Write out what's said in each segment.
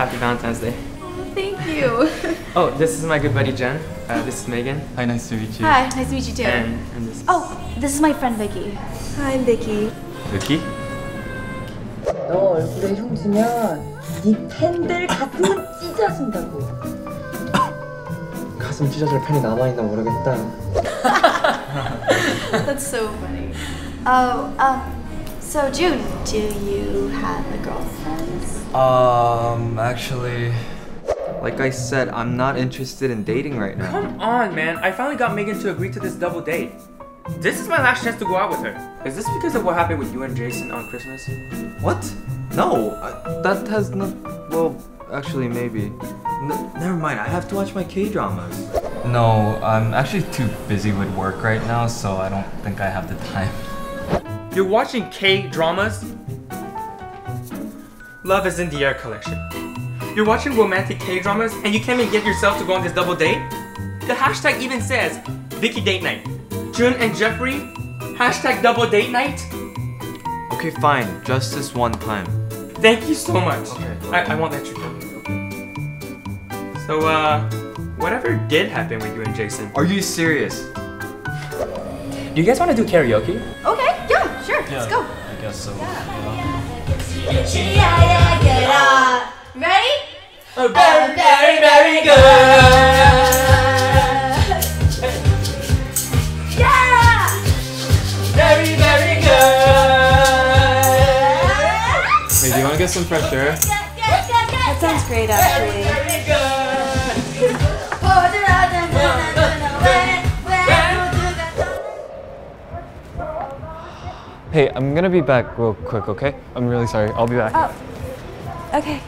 Happy Valentine's Day. Oh, thank you. oh, this is my good buddy Jen. Uh, this is Megan. Hi, nice to meet you. Hi, nice to meet you too. And, and this oh, this is my friend Viki. Hi, I'm Viki. Viki? 너 얼굴에 흉지면 네 팬들 가슴은 찢어진다고. 가슴 찢어질 팬이 남아있나 모르겠다. That's so funny. Oh, uh, uh so Jun, do you have a girlfriend? Um, actually. Like I said, I'm not interested in dating right now. Come on, man. I finally got Megan to agree to this double date. This is my last chance to go out with her. Is this because of what happened with you and Jason on Christmas? What? No, I, that has not. Well, actually, maybe. N- never mind, I have to watch my K dramas. No, I'm actually too busy with work right now, so I don't think I have the time. You're watching K dramas? Love is in the Air collection. You're watching romantic K dramas and you can't even get yourself to go on this double date? The hashtag even says Viki Date Night. Jun and Jeffrey, hashtag double date night. Okay, fine, just this one time. Thank you so much. Okay. I, I won't let you down. So, uh, whatever did happen with you and Jason? Are you serious? Do you guys want to do karaoke? Okay, yeah, let's go. I guess so. Ready? very, very, very good. Yeah! Very, very good. Hey, do you want to get some fresh air? That sounds great, actually. Very good. Hey, I'm gonna be back real quick, okay? I'm really sorry. I'll be back. Oh, okay.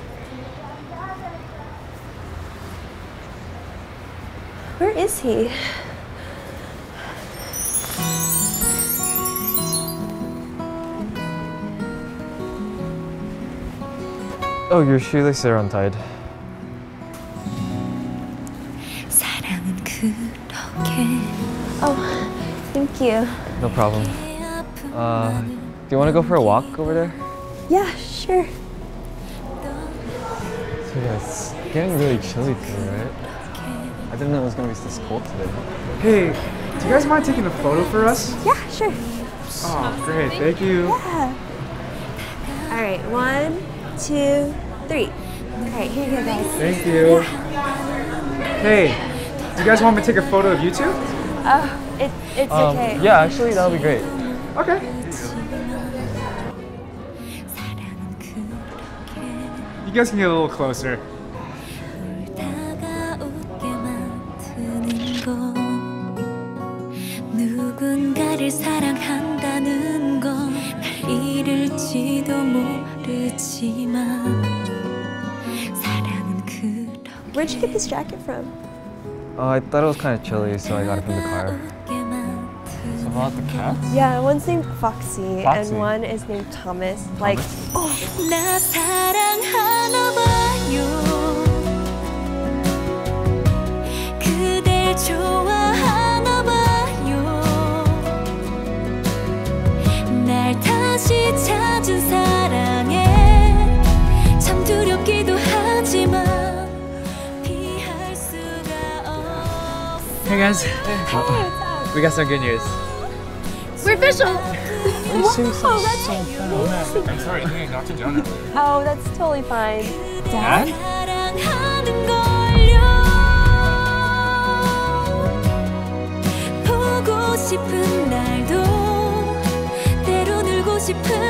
Where is he? Oh, your shoelaces are untied. Oh, thank you. No problem. Uh, do you want to go for a walk over there? Yeah, sure. So yeah, it's getting really chilly today, right? I didn't know it was gonna be this cold today. Hey, do you guys mind taking a photo for us? Yeah, sure. Oh, great. Thank you. Yeah. All right, one, two, three. All right, here you go, guys. Thank you. Hey, do you guys want me to take a photo of you two? Oh, it, it's Um, okay. yeah, actually, that'll be great. Okay. You guys can get a little closer. 누군가를 사랑한다는 건날 잃을지도 모르지만 사랑은 그렇게 Where'd you get this jacket from? Uh, I thought it was kind of chilly, so I got it from the car. About the cats? Yeah, one's named Foxy, Foxy. and one is named Thomas. Thomas? Like, oh. Hey guys, hey. Uh, we got some good news. We're official. That's so fun. I'm sorry, I think I got to Jonah. Oh, that's totally fine. Dad? Dad? 날도 때로 늘고 싶은